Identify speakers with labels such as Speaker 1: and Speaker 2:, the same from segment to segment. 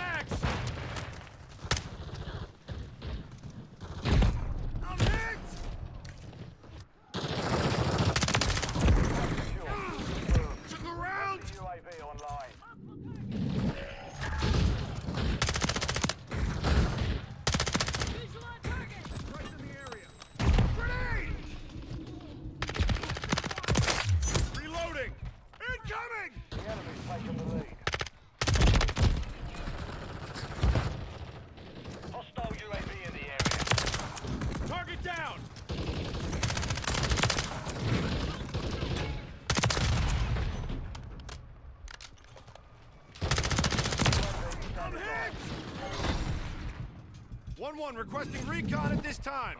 Speaker 1: Max! I'm hit! Took a round!
Speaker 2: UAV online.
Speaker 1: Reloading!
Speaker 2: The enemy's taking the lead.
Speaker 1: 1-1 requesting recon at this time.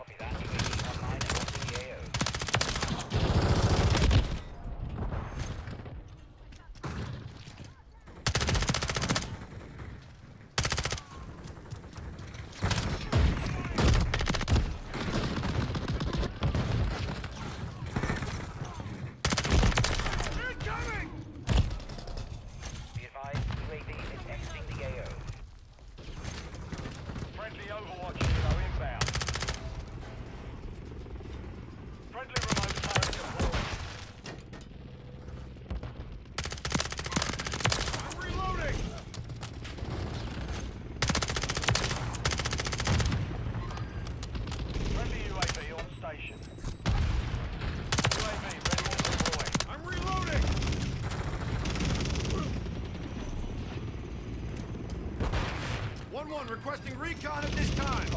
Speaker 1: one requesting recon at this time.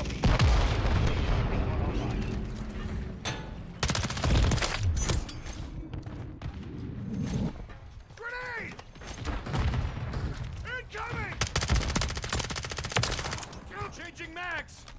Speaker 1: Grenade! Changing max!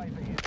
Speaker 1: right for.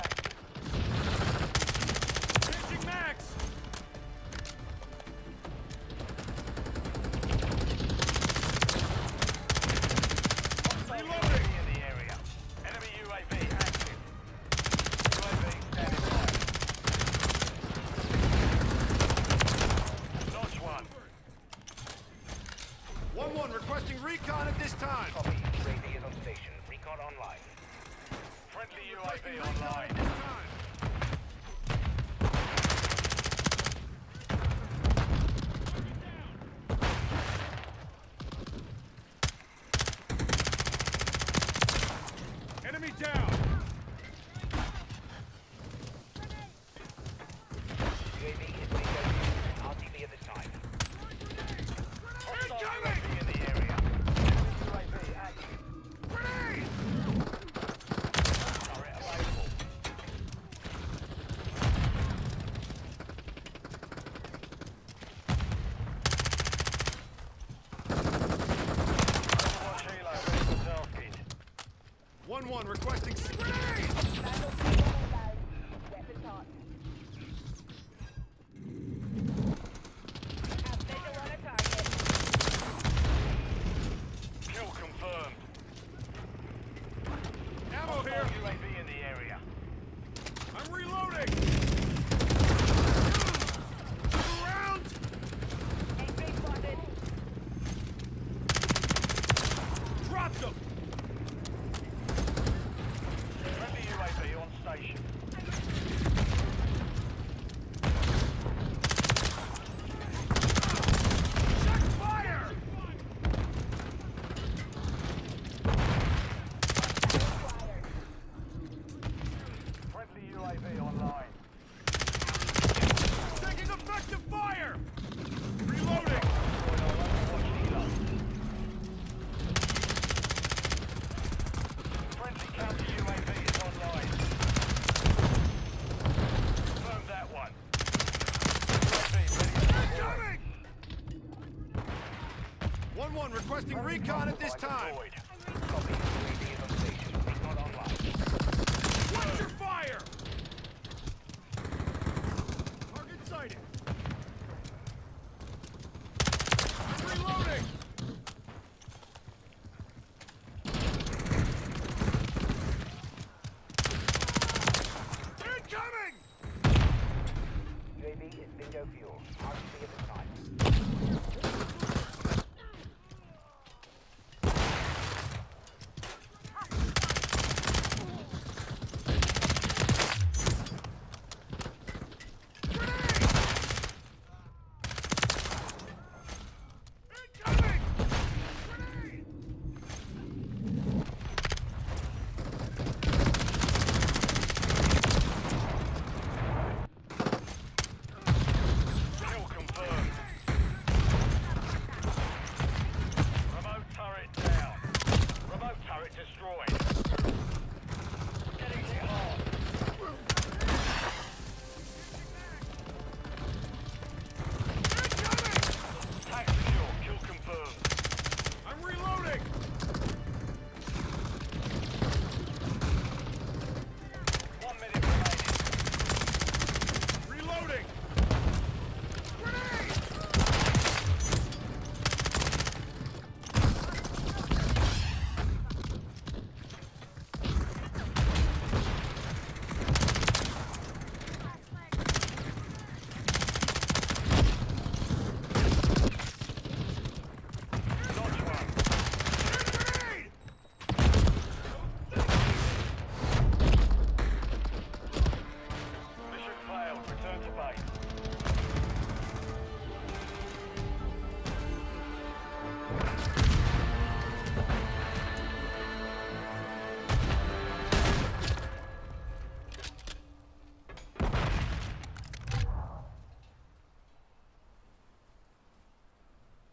Speaker 2: 1-1 requesting... Grenade!
Speaker 1: UAV